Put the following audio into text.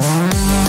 Bye.